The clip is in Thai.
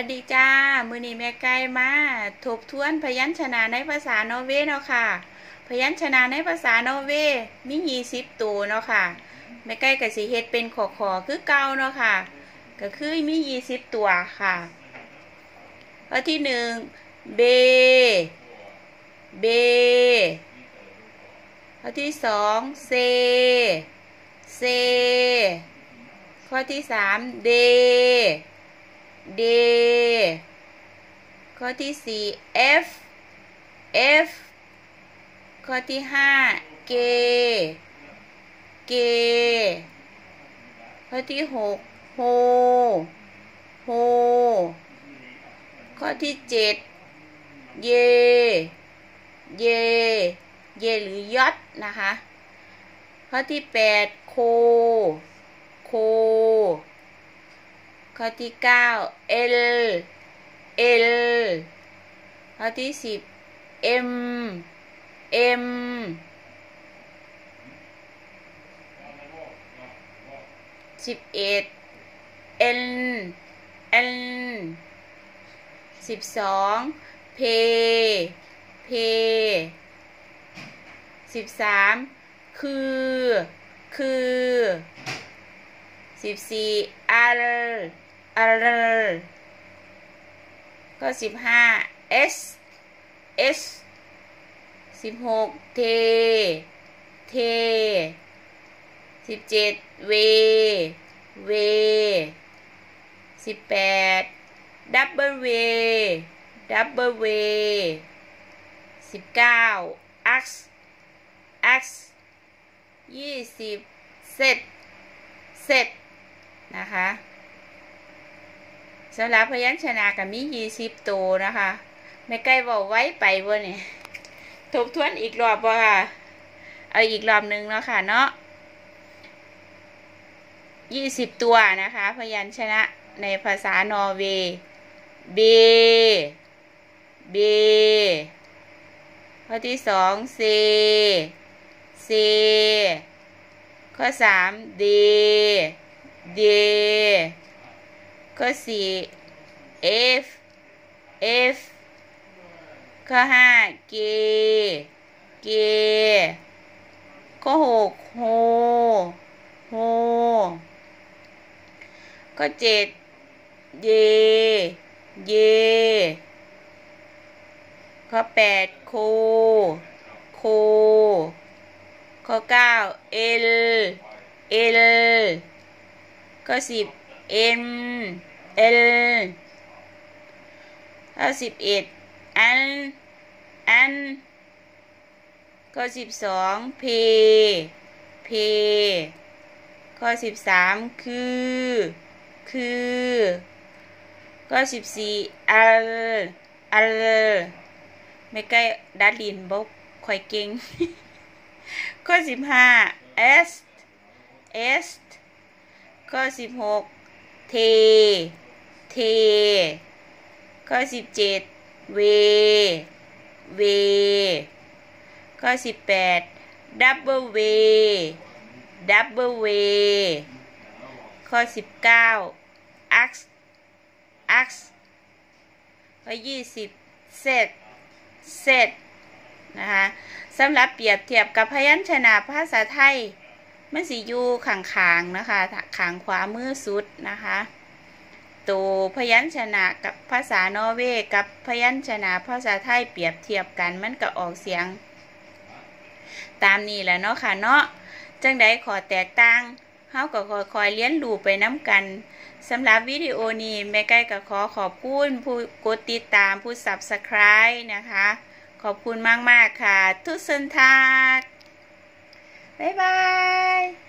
วัสดีจ้า มือนี้แม่ไก่มาทบทวนพยัญชนะในภาษาโนเวเนาะค่ะ พยัญชนะในภาษาโนเวมียี่สิบตัวเนาะค่ะ แม่ไก่กับสีเฮ็ดเป็นขอขอคือเก่าเนาะค่ะ ก็คือมียี่สิบตัวค่ะข้อที่หนึ่งเบ เบข้อที่สองเซ เซ ข้อที่สามเด เดข้อที่สี่ F F ข้อที่ห้าเกเกข้อที่หกโฮโฮข้อที่เจ็ดเย เย เยหรือยอดนะคะ ข้อที่แปดโค โค ข้อที่เก้า L L ข้อที่สิบ M M สิบเอ็ด N N สิบสอง P P สิบสามคือ คือ สิบสี่อั ลอัลก็สิบห้า S S สิบหกเทเทสิบเจ็ดเวเวสิบแปด dobbelt-v dobbelt-v สิบเก้า X X ยี่สิบ Z Z นะคะ สำหรับพยัญชนะกับมียี่สิบตัวนะคะ ไม่ใกล้บอกไว้ไปบ่เนี่ยทบทวนอีกรอบบ่ค่ะ เอาอีกรอบหนึ่งเนาะค่ะเนาะยี่สิบตัวนะคะ พยัญชนะในภาษานอร์เวย์เบเบข้อที่สองเซเซข้อสามเดเด ข้อสี่ F F ข้อห้าเกเกข้อหกโฮโฮข้อเจ็ดเย เย ข้อแปดโค โค ข้อเก้า L L ข้อสิบ M L ข้อสิบเอ็ด N N ข้อสิบสอง P P ข้อสิบสามคือ คือข้อสิบสี่ L L ไม่ใกล้ดัดลินบกค่อยเก่ง ข้อสิบห้า S S ข้อสิบหก T T ข้อสิบเจ็ด V V ข้อสิบแปด Double V Double V ข้อสิบเก้า X X ข้อยี่สิบ Set Set นะคะสำหรับเปรียบเทียบกับพยัญชนะภาษาไทย มันสิอยู่ขางๆนะคะขางขวามือสุดนะคะ ตัวพยัญชนะกับภาษานอร์เวย์กับพยัญชนะภาษาไทยเปรียบเทียบกันมันก็ออกเสียง ตามนี้แหละเนาะค่ะเนาะจังใดขอแตกต่างเฮาก็คอยเลี้ยนดูไปน้ำกันสำหรับวิดีโอนี้แม่ใกล้ก็ขอขอบคุณผู้กดติดตามผู้ subscribe นะคะ ขอบคุณมาก ๆ ค่ะ ทุกสันทักบ๊ายบาย